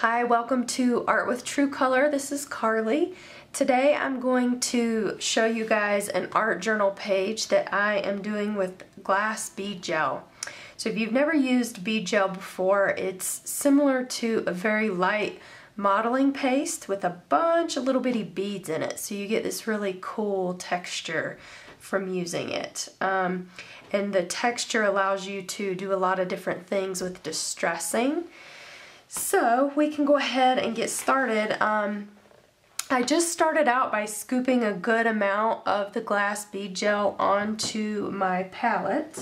Hi, welcome to Art with True Color. This is Carly. Today I'm going to show you guys an art journal page that I am doing with glass bead gel. So if you've never used bead gel before, it's similar to a very light modeling paste with a bunch of little bitty beads in it. So you get this really cool texture from using it. Um, and the texture allows you to do a lot of different things with distressing. So we can go ahead and get started. Um, I just started out by scooping a good amount of the glass bead gel onto my palette.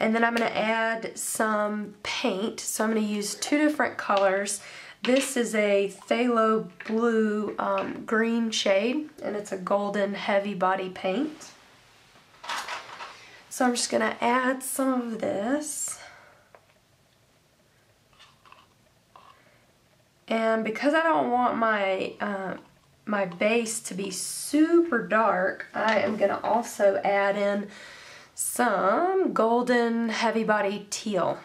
And then I'm going to add some paint. So I'm going to use two different colors. This is a phthalo blue um, green shade, and it's a golden heavy body paint. So I'm just going to add some of this. And because I don't want my uh, my base to be super dark, I am going to also add in some golden heavy body teal.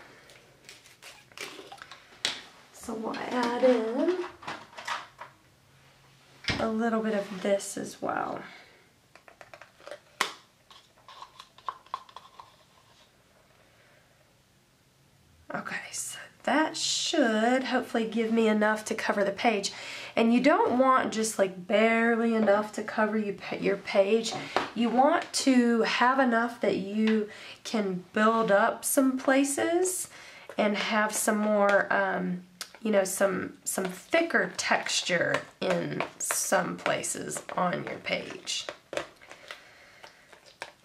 So we'll add in a little bit of this as well. Okay, so that should hopefully give me enough to cover the page. And you don't want just like barely enough to cover your page. You want to have enough that you can build up some places and have some more, um, you know, some, some thicker texture in some places on your page.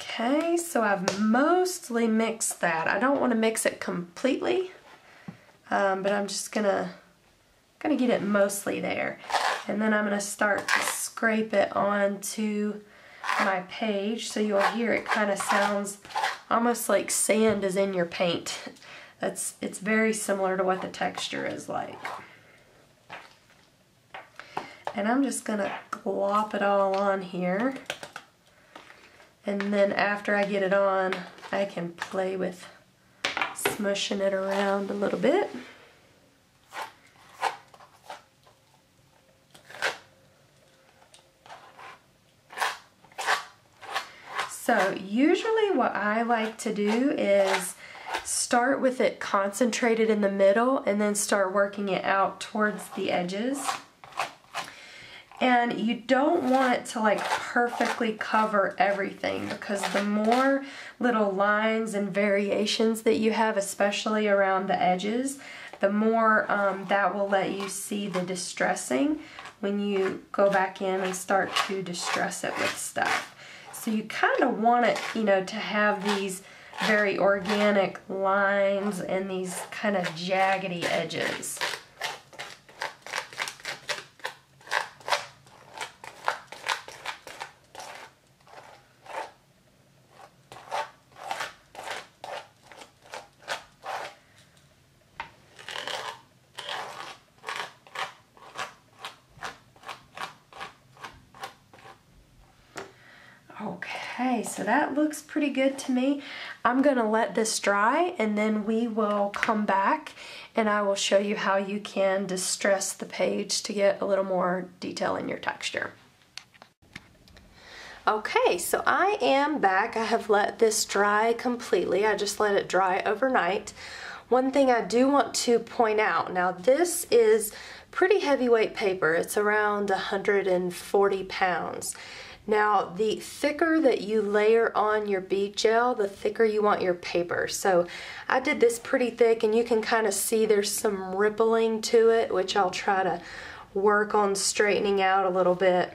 Okay, so I've mostly mixed that. I don't want to mix it completely, um, but I'm just gonna, gonna get it mostly there. And then I'm gonna start to scrape it onto my page so you'll hear it kind of sounds almost like sand is in your paint. That's It's very similar to what the texture is like. And I'm just gonna glop it all on here. And then after I get it on, I can play with smushing it around a little bit. So usually what I like to do is start with it concentrated in the middle and then start working it out towards the edges. And you don't want it to like perfectly cover everything because the more little lines and variations that you have, especially around the edges, the more um, that will let you see the distressing when you go back in and start to distress it with stuff. So you kind of want it, you know, to have these very organic lines and these kind of jaggedy edges. Okay, so that looks pretty good to me. I'm gonna let this dry and then we will come back and I will show you how you can distress the page to get a little more detail in your texture. Okay, so I am back. I have let this dry completely. I just let it dry overnight. One thing I do want to point out, now this is pretty heavyweight paper. It's around 140 pounds. Now, the thicker that you layer on your bead gel, the thicker you want your paper. So I did this pretty thick and you can kind of see there's some rippling to it, which I'll try to work on straightening out a little bit.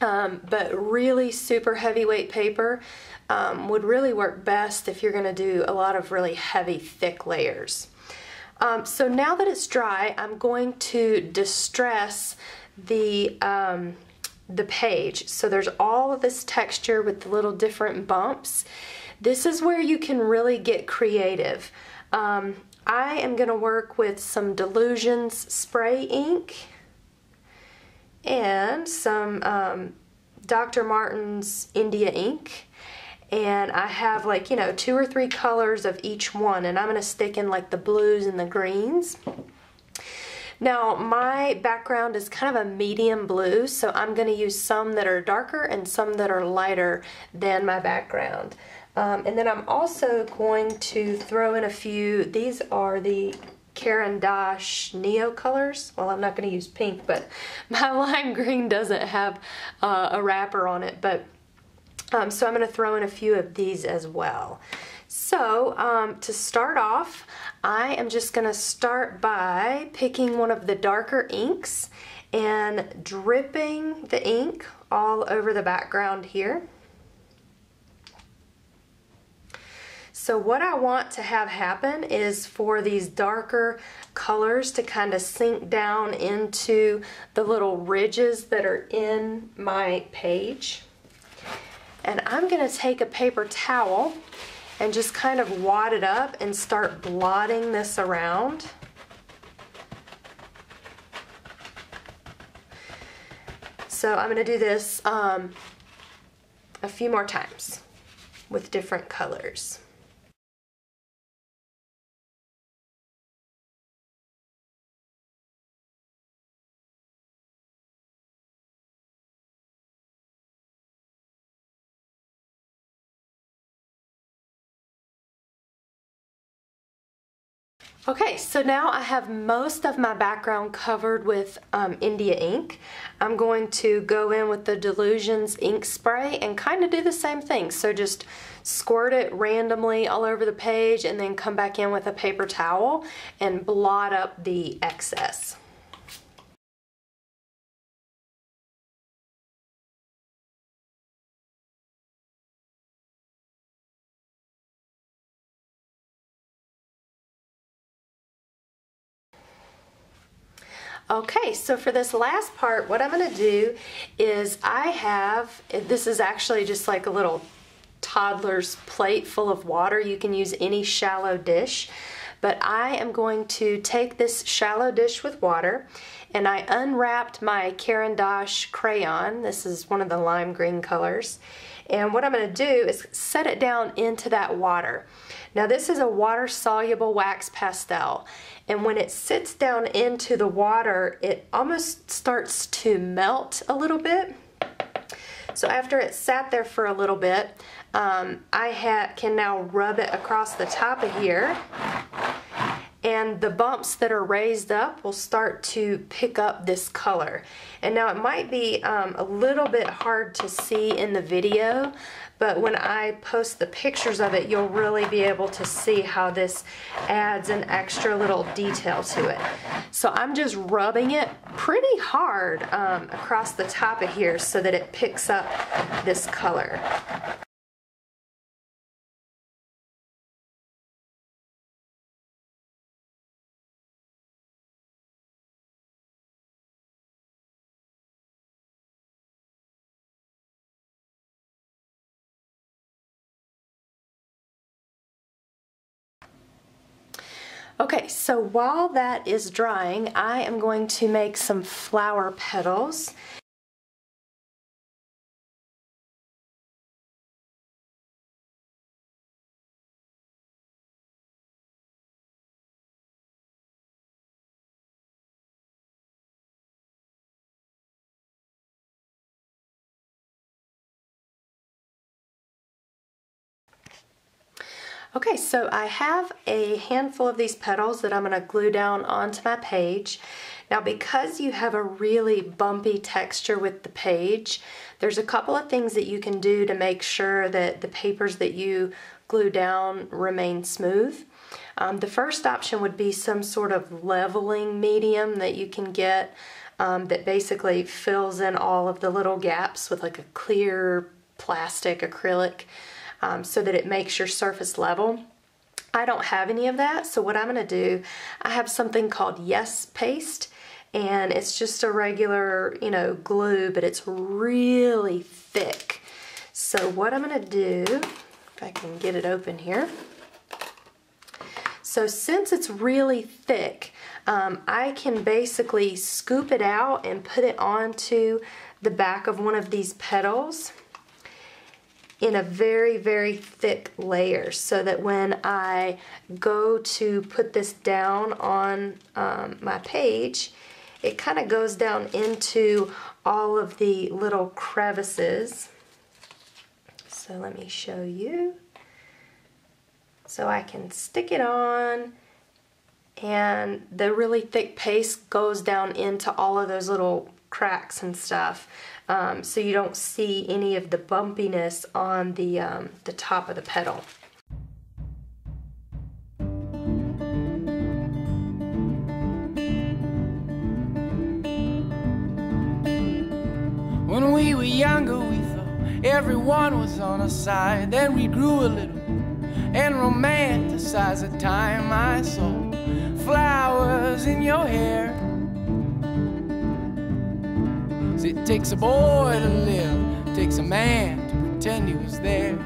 Um, but really super heavyweight paper um, would really work best if you're going to do a lot of really heavy, thick layers. Um, so now that it's dry, I'm going to distress the um, the page. So there's all of this texture with the little different bumps. This is where you can really get creative. Um, I am going to work with some Dylusions spray ink and some um, Dr. Martens India ink and I have like you know two or three colors of each one and I'm going to stick in like the blues and the greens Now my background is kind of a medium blue, so I'm going to use some that are darker and some that are lighter than my background. Um, and then I'm also going to throw in a few, these are the Caran d'Ache Neocolors. Well, I'm not going to use pink, but my lime green doesn't have uh, a wrapper on it. But um, So I'm going to throw in a few of these as well. So um, to start off, I am just going to start by picking one of the darker inks and dripping the ink all over the background here. So what I want to have happen is for these darker colors to kind of sink down into the little ridges that are in my page. And I'm going to take a paper towel and just kind of wad it up and start blotting this around. So I'm going to do this um, a few more times with different colors. Okay, so now I have most of my background covered with um, India ink. I'm going to go in with the Dylusions ink spray and kind of do the same thing. So just squirt it randomly all over the page and then come back in with a paper towel and blot up the excess. Okay, so for this last part, what I'm going to do is I have, this is actually just like a little toddler's plate full of water. You can use any shallow dish, but I am going to take this shallow dish with water and I unwrapped my Caran d'Ache crayon. This is one of the lime green colors. And what I'm going to do is set it down into that water. Now this is a water soluble wax pastel and when it sits down into the water it almost starts to melt a little bit. So after it sat there for a little bit um, I can now rub it across the top of here and the bumps that are raised up will start to pick up this color. And now it might be um, a little bit hard to see in the video, but when I post the pictures of it, you'll really be able to see how this adds an extra little detail to it. So I'm just rubbing it pretty hard um, across the top of here so that it picks up this color. Okay, so while that is drying, I am going to make some flower petals. Okay, so I have a handful of these petals that I'm going to glue down onto my page. Now because you have a really bumpy texture with the page, there's a couple of things that you can do to make sure that the papers that you glue down remain smooth. Um, the first option would be some sort of leveling medium that you can get um, that basically fills in all of the little gaps with like a clear plastic acrylic um, so that it makes your surface level. I don't have any of that, so what I'm to do, I have something called Yes Paste, and it's just a regular, you know, glue, but it's really thick. So what I'm to do, if I can get it open here, so since it's really thick, um, I can basically scoop it out and put it onto the back of one of these petals in a very, very thick layer so that when I go to put this down on um, my page, it kind of goes down into all of the little crevices. So let me show you. So I can stick it on and the really thick paste goes down into all of those little cracks and stuff um, so you don't see any of the bumpiness on the, um, the top of the petal. When we were younger, we thought everyone was on our side. Then we grew a little and romanticized the time I saw flowers in your hair. It takes a boy to live, it takes a man to pretend he was there.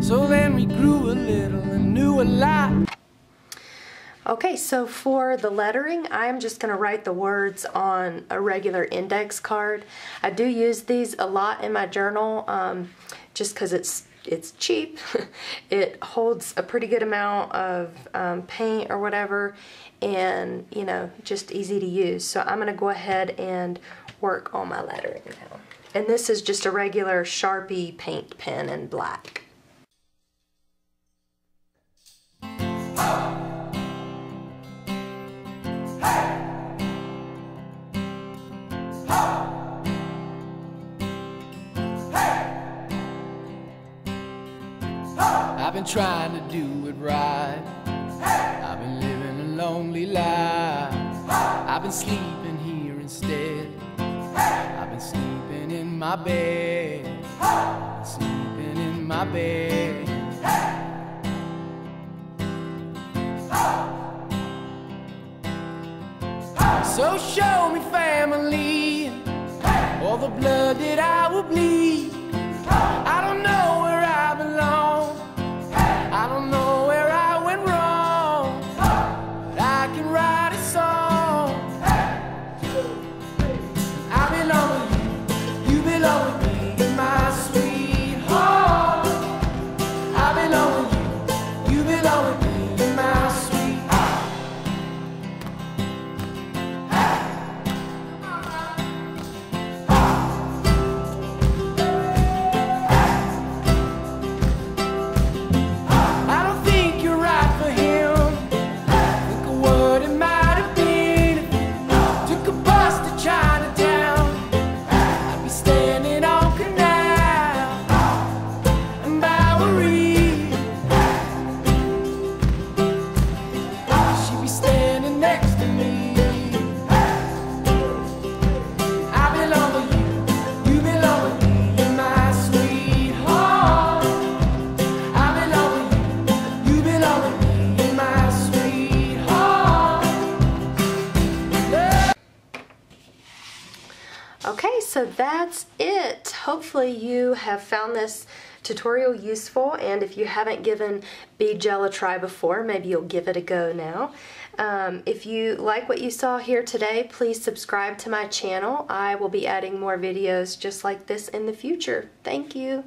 So then we grew a little and knew a lot. Okay, so for the lettering, I'm just going to write the words on a regular index card. I do use these a lot in my journal um, just because it's it's cheap. it holds a pretty good amount of um, paint or whatever and you know just easy to use. So I'm going to go ahead and work on my lettering now. And this is just a regular Sharpie paint pen in black. Sleeping here instead. I've been sleeping in my bed. Sleeping in my bed. So show me family, all the blood that I will bleed. Hopefully you have found this tutorial useful and if you haven't given bead gel a try before, maybe you'll give it a go now. Um, if you like what you saw here today, please subscribe to my channel. I will be adding more videos just like this in the future. Thank you.